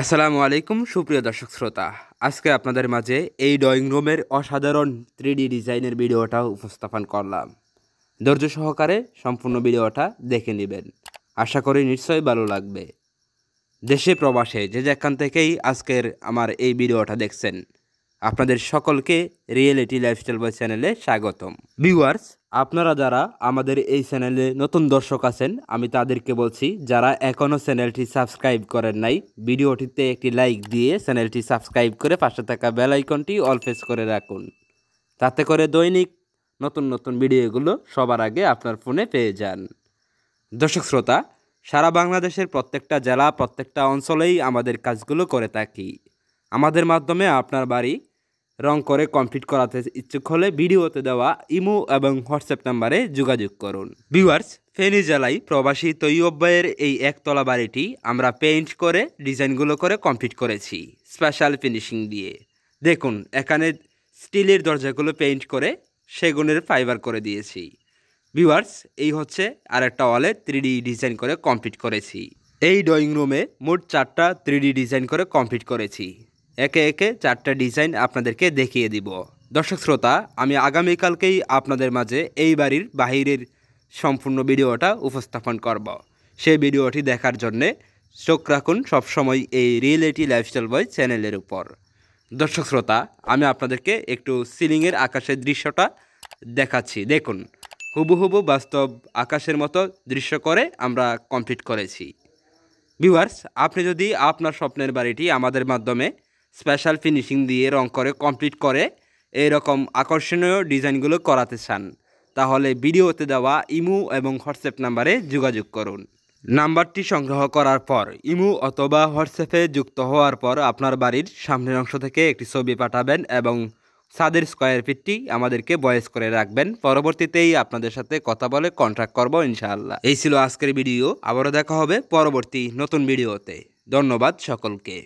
আসসালামু আলাইকুম, সুপ্রিয় দর্শক শ্রোতা। আজকে আপনাদের মাঝে এই ড্রয়িং রুমের অসাধারণ থ্রি ডিজাইনের ভিডিওটা উপস্থাপন করলাম। ধৈর্য সহকারে সম্পূর্ণ ভিডিওটা দেখে নেবেন। আশা করি নিশ্চয়ই ভালো লাগবে। দেশে প্রবাসে যে যেখান থেকেই আজকের আমার এই ভিডিওটা দেখছেন আপনাদের সকলকে রিয়েলিটি লাইফস্টাইল বয় চ্যানেলে স্বাগতম। ভিউয়ার্স আপনারা যারা আমাদের এই চ্যানেলে নতুন দর্শক আছেন, আমি তাদেরকে বলছি, যারা এখনও চ্যানেলটি সাবস্ক্রাইব করেন নাই, ভিডিওটিতে একটি লাইক দিয়ে চ্যানেলটি সাবস্ক্রাইব করে পাশে থাকা বেল আইকনটি অল প্রেস করে রাখুন। তাতে করে দৈনিক নতুন নতুন ভিডিওগুলো সবার আগে আপনার ফোনে পেয়ে যান। দর্শক শ্রোতা, সারা বাংলাদেশের প্রত্যেকটা জেলা, প্রত্যেকটা অঞ্চলেই আমাদের কাজগুলো করে থাকি। আমাদের মাধ্যমে আপনার বাড়ি রং করে কমপ্লিট করাতে ইচ্ছুক হলে ভিডিওতে দেওয়া ইমো এবং হোয়াটসঅ্যাপ নাম্বারে যোগাযোগ করুন। ভিউয়ার্স ফেনী জেলায় প্রবাসী তৈয়ব এই একতলা বাড়িটি আমরা পেইন্ট করে, ডিজাইনগুলো করে কমপ্লিট করেছি স্পেশাল ফিনিশিং দিয়ে। দেখুন, এখানে স্টিলের দরজাগুলো পেইন্ট করে সেগুনের ফাইবার করে দিয়েছি। ভিউয়ার্স, এই হচ্ছে আরেকটা ওয়ালে থ্রি ডিজাইন করে কমপ্লিট করেছি। এই ড্রয়িং রুমে মোট চারটা থ্রি ডিজাইন করে কমপ্লিট করেছি। একে একে চারটা ডিজাইন আপনাদেরকে দেখিয়ে দিব। দর্শক শ্রোতা, আমি আগামীকালকেই আপনাদের মাঝে এই বাড়ির বাহিরের সম্পূর্ণ ভিডিওটা উপস্থাপন করব। সেই ভিডিওটি দেখার জন্যে চোখ রাখুন সবসময় এই রিয়েলিটি লাইফস্টাইল বয় চ্যানেলের উপর। দর্শক শ্রোতা, আমি আপনাদেরকে একটু সিলিংয়ের আকাশের দৃশ্যটা দেখাচ্ছি। দেখুন, হুবহুবু বাস্তব আকাশের মতো দৃশ্য করে আমরা কমপ্লিট করেছি। ভিউয়ার্স আপনি যদি আপনার স্বপ্নের বাড়িটি আমাদের মাধ্যমে স্পেশাল ফিনিশিং দিয়ে রং করে কমপ্লিট করে এরকম আকর্ষণীয় ডিজাইনগুলো করাতে চান, তাহলে ভিডিওতে দেওয়া ইমু এবং হোয়াটসঅ্যাপ নাম্বারে যোগাযোগ করুন। নাম্বারটি সংগ্রহ করার পর, ইমু অথবা হোয়াটসঅ্যাপে যুক্ত হওয়ার পর আপনার বাড়ির সামনের অংশ থেকে একটি ছবি পাঠাবেন এবং ছাদের স্কোয়ার ফিটটি আমাদেরকে বয়েস করে রাখবেন। পরবর্তীতেই আপনাদের সাথে কথা বলে কন্ট্রাক্ট করব ইনশাআল্লাহ। এই ছিল আজকের ভিডিও, আবারও দেখা হবে পরবর্তী নতুন ভিডিওতে। ধন্যবাদ সকলকে।